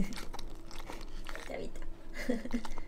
見た見た。